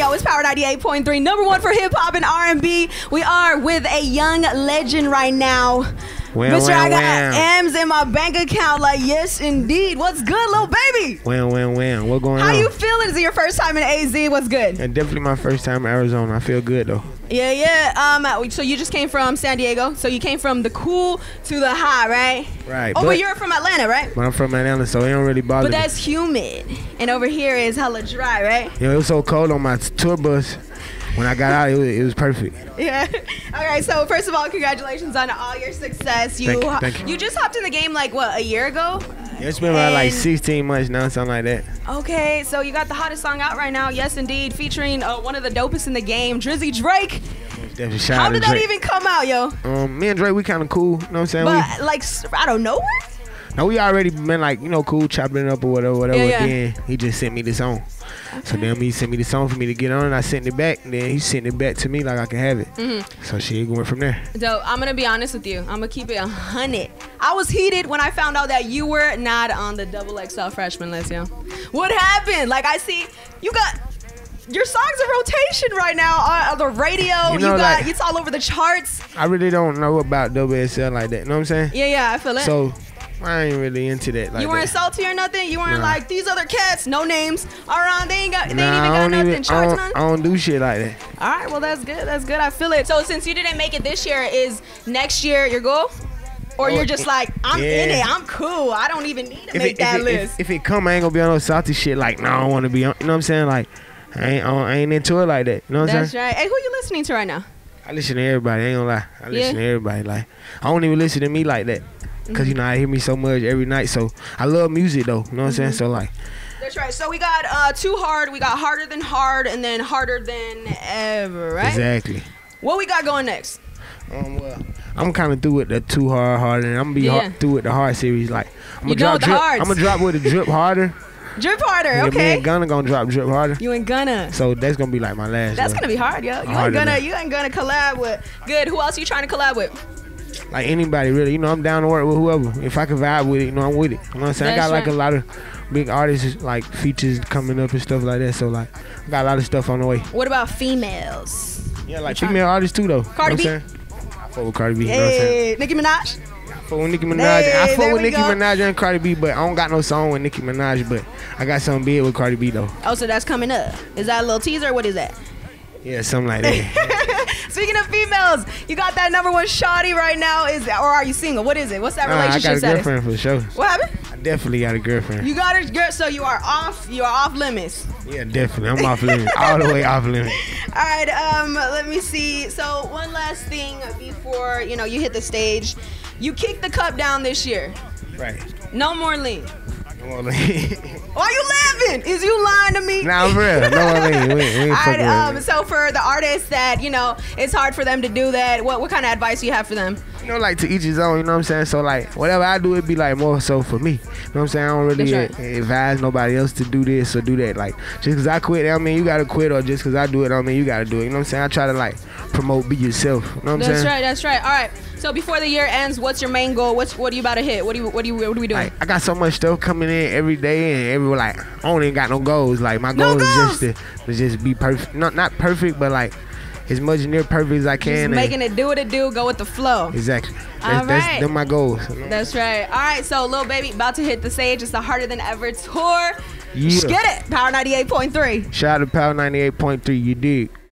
Yo, it's Power 98.3, number one for hip hop and R&B. We are with a young legend right now. Well, Mr. well, I got well. M's in my bank account. Like, yes, indeed. What's good, Lil Baby? When, when, when? What going on? How on? you feeling? Is it your first time in AZ? What's good? And definitely my first time in Arizona. I feel good though. Yeah, yeah. Um, so you just came from San Diego. So you came from the cool to the high, right? Right. Oh, but but, you're from Atlanta, right? but I'm from Atlanta, so it don't really bother But me. that's humid, and over here is hella dry, right? You know, it was so cold on my tour bus. When I got out, it was, it was perfect. Yeah. All right. So first of all, congratulations on all your success. You Thank you, thank you. just hopped in the game like what a year ago. It's been about like 16 months now, something like that. Okay. So you got the hottest song out right now. Yes, indeed, featuring uh, one of the dopest in the game, Drizzy Drake. How did that Drake. even come out, yo? Um, me and Drake, we kind of cool. You know what I'm saying? But like s- out of nowhere. we, now we already been like, you know, cool, chopping it up or whatever, whatever. Yeah, yeah. Then he just sent me the song. So then he sent me the song for me to get on, and I sent it back. And then he sent it back to me like I can have it. Mm-hmm. So she going from there. So I'm gonna be honest with you. I'm gonna keep it a hundred. I was heated when I found out that you were not on the double XL freshman list, yo. What happened? Like I see you got your songs in rotation right now on, on the radio. You, You know, got like- it's all over the charts. I really don't know about WSL like that. You know what I'm saying? Yeah, yeah, I feel it. So I ain't really into that. Like you weren't that. salty or nothing. You weren't Nah. like these other cats, no names, are on. They ain't got, they Nah, ain't even got nothing. even. I charts don't, none. I don't do shit like that. All right, well that's good. That's good. I feel it. So since you didn't make it this year, is next year your goal? Or you're just like, I'm in it. I'm cool. I don't even need to If make it, that if, it, list. if, if it come, I ain't gonna be on no salty shit. Like, no, I don't want to be on. You know what I'm saying? Like, I ain't, I ain't into it like that. You know what I'm saying? That's right. Hey, who you listening to right now? I listen to everybody. I ain't gonna lie. I listen Yeah. to everybody. Like, I don't even listen to me like that. Mm-hmm. Cause you know I hear me so much every night. So I love music though. You know what I'm Mm-hmm. saying? So like, That's right. So we got uh, too hard. We got harder than hard, and then harder than ever. Right. exactly. What we got going next? Um, well, I'm kind of through with the too hard, harder, and I'm gonna be Yeah. hard, through with the hard series. Like, I'm gonna drop drip. I'm gonna drop with the drip harder. Drip harder. Yeah, Me Okay. and Gunna gonna drop drip harder. You ain't gonna. So that's gonna be like my last. That's gonna be hard, yo. You ain't gonna. You ain't gonna collab with. Good. Who else you trying to collab with? like anybody really. You know, I'm down to work with whoever. If I can vibe with it, you know, I'm with it. You know what I'm saying? I That's got like right. a lot of big artists like features coming up and stuff like that. So like, I got a lot of stuff on the way. What about females? Yeah, like female artists too though. Cardi you know what I'm saying? I fuck with Cardi B. You know what I'm saying? Hey, Nicki Minaj. I fuck with Nicki Minaj. Hey, I there fuck with we Nicki go. Minaj and Cardi B, but I don't got no song with Nicki Minaj. But I got something big with Cardi B though. Oh, so that's coming up. Is that a little teaser? What is that? Yeah, something like that. Speaking of females, you got that number one shawty right now. Is or are you single? What is it? What's that Nah, I relationship got a status? girlfriend for sure. What happened? I definitely got a girlfriend. You got it, girl. So you are off. You are off limits. yeah, definitely. I'm off limit. All the way off limit. All right. Um. Let me see. So one last thing before you know you hit the stage, you kicked the cup down this year. Right. No more lean. Come on, Lee. Why you laughing? Is you lying to me? nah, for real. No, I mean, we, we ain't fucking um, with so for the artists that you know, it's hard for them to do that. What what kind of advice do you have for them? You know, like to each his own. You know what I'm saying? So like, whatever I do, it be like more so for me. You know what I'm saying? I don't really uh, advise nobody else to do this or do that. Like, just cause I quit, I mean, you gotta quit, or just cause I do it, I mean, you gotta do it. You know what I'm saying? I try to like promote be yourself. You know what I'm That's saying? That's right. That's right. All right. So before the year ends, what's your main goal? What's what are you about to hit? What do you what do you what are we doing? Like, I got so much stuff coming in every day, and every like I don't even got no goals. Like my No goal goals? is just to, to just be perfect. Not not perfect, but like as much near perfect as I Just can. and- making it do what it do, go with the flow. exactly. All That's, that's right. them my goals. That's right. All right, so Lil Baby about to hit the stage. It's the harder than ever tour. Yeah. Get it. Power 98.3. Shout out to Power 98.3. You dig?